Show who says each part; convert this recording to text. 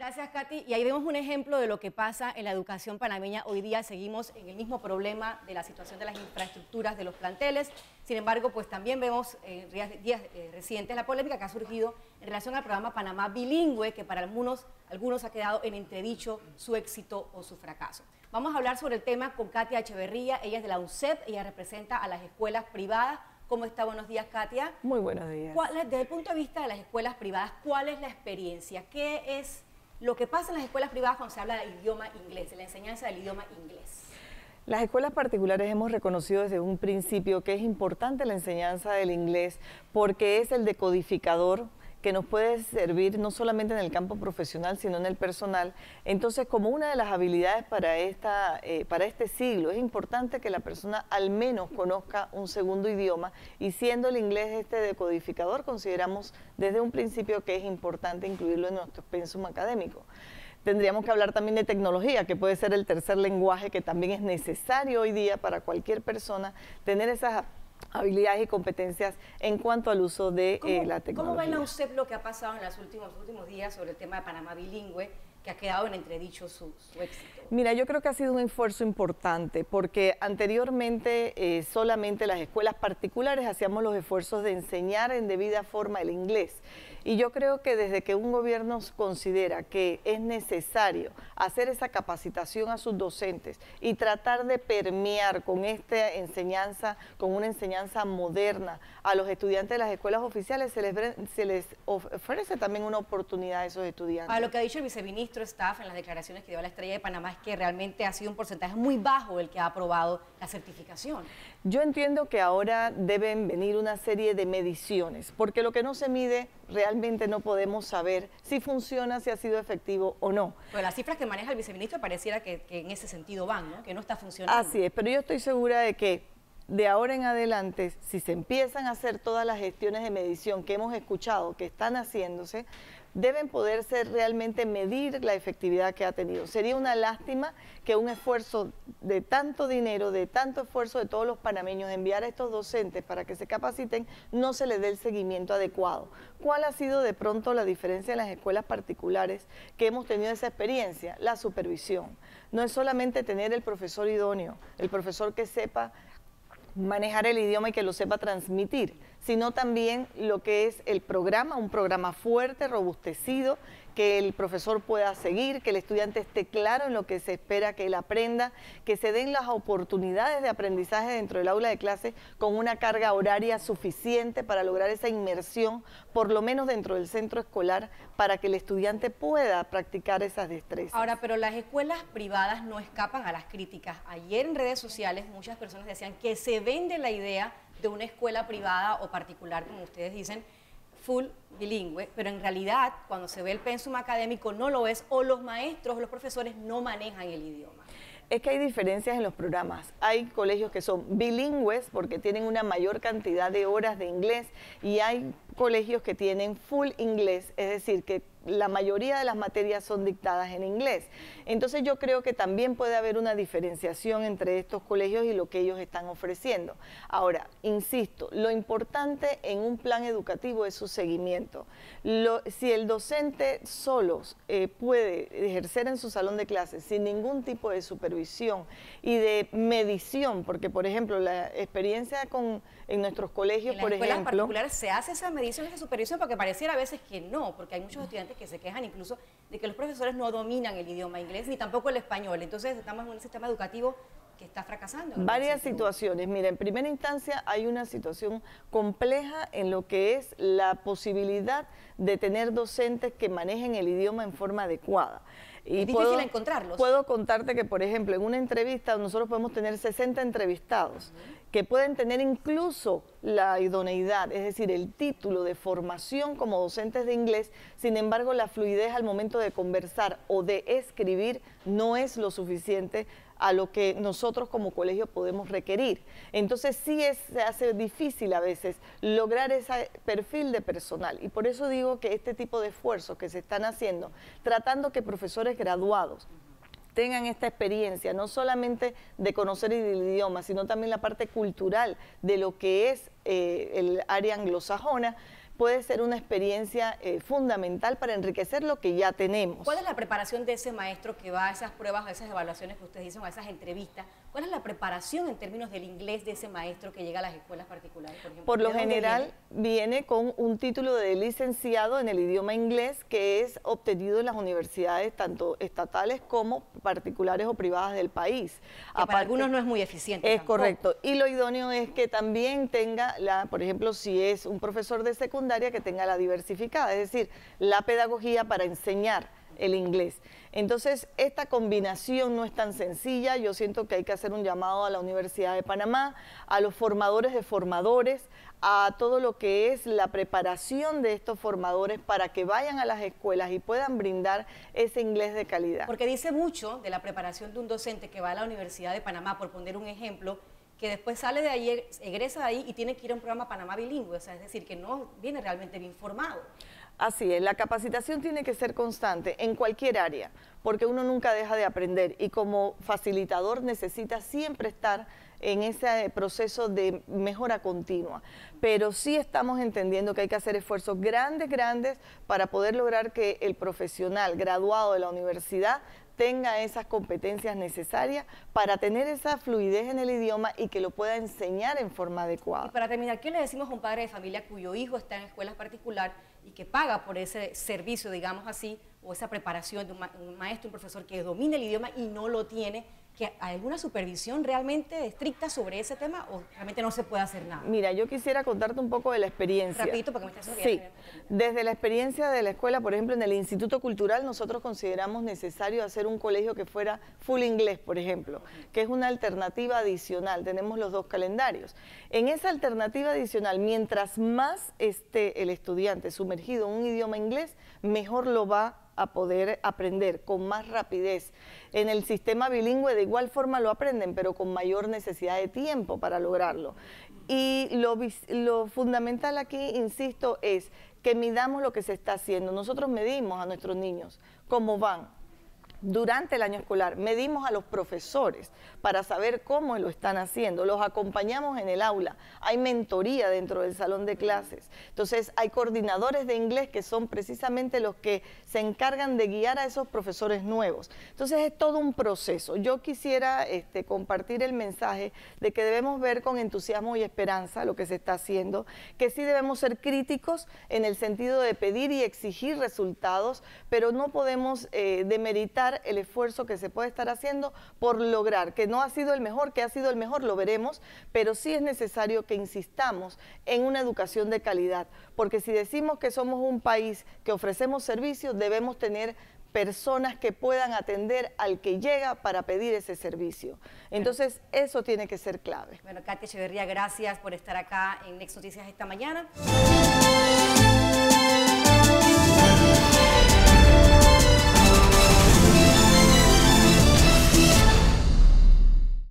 Speaker 1: Gracias, Katy. Y ahí vemos un ejemplo de lo que pasa en la educación panameña. Hoy día seguimos en el mismo problema de la situación de las infraestructuras de los planteles. Sin embargo, pues también vemos en días, eh, recientes la polémica que ha surgido en relación al programa Panamá Bilingüe, que para algunos, algunos ha quedado en entredicho su éxito o su fracaso. Vamos a hablar sobre el tema con Katia Echeverría. Ella es de la UNCEP, ella representa a las escuelas privadas. ¿Cómo está? Buenos días, Katia.
Speaker 2: Muy buenos días.
Speaker 1: desde el punto de vista de las escuelas privadas, ¿cuál es la experiencia? ¿Qué es lo que pasa en las escuelas privadas cuando se habla del idioma inglés, de la enseñanza del idioma inglés.
Speaker 2: Las escuelas particulares hemos reconocido desde un principio que es importante la enseñanza del inglés porque es el decodificador que nos puede servir no solamente en el campo profesional, sino en el personal. Entonces, como una de las habilidades para, esta, eh, para este siglo, es importante que la persona al menos conozca un segundo idioma y siendo el inglés este decodificador, consideramos desde un principio que es importante incluirlo en nuestro pensum académico. Tendríamos que hablar también de tecnología, que puede ser el tercer lenguaje que también es necesario hoy día para cualquier persona tener esas habilidades y competencias en cuanto al uso de eh, la tecnología.
Speaker 1: ¿Cómo ve usted lo que ha pasado en los últimos, últimos días sobre el tema de Panamá bilingüe? que ha quedado en entredicho su, éxito?
Speaker 2: Mira, yo creo que ha sido un esfuerzo importante porque anteriormente eh, solamente las escuelas particulares hacíamos los esfuerzos de enseñar en debida forma el inglés. Y yo creo que desde que un gobierno considera que es necesario hacer esa capacitación a sus docentes y tratar de permear con esta enseñanza, con una enseñanza moderna a los estudiantes de las escuelas oficiales, se les, se les ofrece también una oportunidad a esos estudiantes.
Speaker 1: A lo que ha dicho el viceministro staff en las declaraciones que dio a la Estrella de Panamá es que realmente ha sido un porcentaje muy bajo el que ha aprobado la certificación.
Speaker 2: Yo entiendo que ahora deben venir una serie de mediciones, porque lo que no se mide realmente no podemos saber si funciona, si ha sido efectivo o no.
Speaker 1: Pues las cifras que maneja el viceministro pareciera que, que en ese sentido van, ¿no? que no está funcionando.
Speaker 2: Así es, pero yo estoy segura de que de ahora en adelante, si se empiezan a hacer todas las gestiones de medición que hemos escuchado que están haciéndose, deben poderse realmente medir la efectividad que ha tenido. Sería una lástima que un esfuerzo de tanto dinero, de tanto esfuerzo de todos los panameños enviar a estos docentes para que se capaciten, no se les dé el seguimiento adecuado. ¿Cuál ha sido de pronto la diferencia en las escuelas particulares que hemos tenido esa experiencia? La supervisión. No es solamente tener el profesor idóneo, el profesor que sepa manejar el idioma y que lo sepa transmitir, sino también lo que es el programa, un programa fuerte, robustecido, que el profesor pueda seguir, que el estudiante esté claro en lo que se espera que él aprenda, que se den las oportunidades de aprendizaje dentro del aula de clase con una carga horaria suficiente para lograr esa inmersión, por lo menos dentro del centro escolar, para que el estudiante pueda practicar esas destrezas.
Speaker 1: Ahora, pero las escuelas privadas no escapan a las críticas. Ayer en redes sociales muchas personas decían que se vende la idea de una escuela privada o particular, como ustedes dicen, full bilingüe, pero en realidad cuando se ve el pensum académico no lo es o los maestros o los profesores no manejan el idioma.
Speaker 2: Es que hay diferencias en los programas. Hay colegios que son bilingües porque tienen una mayor cantidad de horas de inglés y hay colegios que tienen full inglés, es decir, que la mayoría de las materias son dictadas en inglés. Entonces yo creo que también puede haber una diferenciación entre estos colegios y lo que ellos están ofreciendo. Ahora, insisto, lo importante en un plan educativo es su seguimiento. si el docente solo eh, puede ejercer en su salón de clases sin ningún tipo de supervisión y de medición, porque por ejemplo la experiencia con, en nuestros colegios,
Speaker 1: en
Speaker 2: por ejemplo...
Speaker 1: particulares se hace esa medición, esa supervisión, porque pareciera a veces que no, porque hay muchos estudiantes que se quejan incluso de que los profesores no dominan el idioma inglés ni tampoco el español. Entonces estamos en un sistema educativo que está fracasando.
Speaker 2: Varias situaciones. Mira, en primera instancia hay una situación compleja en lo que es la posibilidad de tener docentes que manejen el idioma en forma adecuada.
Speaker 1: Y es difícil encontrarlos.
Speaker 2: Puedo contarte que, por ejemplo, en una entrevista nosotros podemos tener 60 entrevistados que pueden tener incluso la idoneidad, es decir, el título de formación como docentes de inglés, sin embargo la fluidez al momento de conversar o de escribir no es lo suficiente a lo que nosotros como colegio podemos requerir. Entonces sí se hace difícil a veces lograr ese perfil de personal y por eso digo que este tipo de esfuerzos que se están haciendo, tratando que profesores graduados tengan esta experiencia, no solamente de conocer el idioma, sino también la parte cultural de lo que es eh, el área anglosajona, puede ser una experiencia eh, fundamental para enriquecer lo que ya tenemos.
Speaker 1: ¿Cuál es la preparación de ese maestro que va a esas pruebas, a esas evaluaciones que ustedes dicen, a esas entrevistas? ¿Cuál es la preparación en términos del inglés de ese maestro que llega a las escuelas particulares,
Speaker 2: por ejemplo? Por lo general viene? con un título de licenciado en el idioma inglés que es obtenido en las universidades tanto estatales como particulares o privadas del país.
Speaker 1: Que para algunos no es muy eficiente.
Speaker 2: Es correcto. Y lo idóneo es que también tenga, la, por ejemplo, si es un profesor de secundaria, que tenga la diversificada, es decir, la pedagogía para enseñar el inglés. Entonces, esta combinación no es tan sencilla. Yo siento que hay que hacer un llamado a la Universidad de Panamá, a los formadores de formadores, a todo lo que es la preparación de estos formadores para que vayan a las escuelas y puedan brindar ese inglés de calidad.
Speaker 1: Porque dice mucho de la preparación de un docente que va a la Universidad de Panamá, por poner un ejemplo, que después sale de ahí, egresa de ahí y tiene que ir a un programa Panamá bilingüe, o sea, es decir, que no viene realmente bien formado.
Speaker 2: Así es, la capacitación tiene que ser constante en cualquier área, porque uno nunca deja de aprender y como facilitador necesita siempre estar en ese proceso de mejora continua. Pero sí estamos entendiendo que hay que hacer esfuerzos grandes, grandes para poder lograr que el profesional graduado de la universidad tenga esas competencias necesarias para tener esa fluidez en el idioma y que lo pueda enseñar en forma adecuada.
Speaker 1: Y para terminar, ¿qué le decimos a un padre de familia cuyo hijo está en escuelas particular y que paga por ese servicio, digamos así, o esa preparación de un, maestro, un profesor que domina el idioma y no lo tiene? Que hay alguna supervisión realmente estricta sobre ese tema o realmente no se puede hacer nada?
Speaker 2: Mira, yo quisiera contarte un poco de la experiencia.
Speaker 1: Rapidito, porque me estás
Speaker 2: Sí, desde la experiencia de la escuela, por ejemplo, en el Instituto Cultural, nosotros consideramos necesario hacer un colegio que fuera full inglés, por ejemplo, que es una alternativa adicional. Tenemos los dos calendarios. En esa alternativa adicional, mientras más esté el estudiante sumergido en un idioma inglés, mejor lo va a poder aprender con más rapidez. En el sistema bilingüe de igual forma lo aprenden, pero con mayor necesidad de tiempo para lograrlo. Y lo, lo fundamental aquí, insisto, es que midamos lo que se está haciendo. Nosotros medimos a nuestros niños cómo van, durante el año escolar. Medimos a los profesores para saber cómo lo están haciendo. Los acompañamos en el aula. Hay mentoría dentro del salón de clases. Entonces hay coordinadores de inglés que son precisamente los que se encargan de guiar a esos profesores nuevos. Entonces es todo un proceso. Yo quisiera este, compartir el mensaje de que debemos ver con entusiasmo y esperanza lo que se está haciendo, que sí debemos ser críticos en el sentido de pedir y exigir resultados, pero no podemos eh, demeritar el esfuerzo que se puede estar haciendo por lograr, que no ha sido el mejor, que ha sido el mejor, lo veremos, pero sí es necesario que insistamos en una educación de calidad, porque si decimos que somos un país que ofrecemos servicios, debemos tener personas que puedan atender al que llega para pedir ese servicio. Entonces, eso tiene que ser clave.
Speaker 1: Bueno, Katia Echeverría, gracias por estar acá en Next Noticias esta mañana.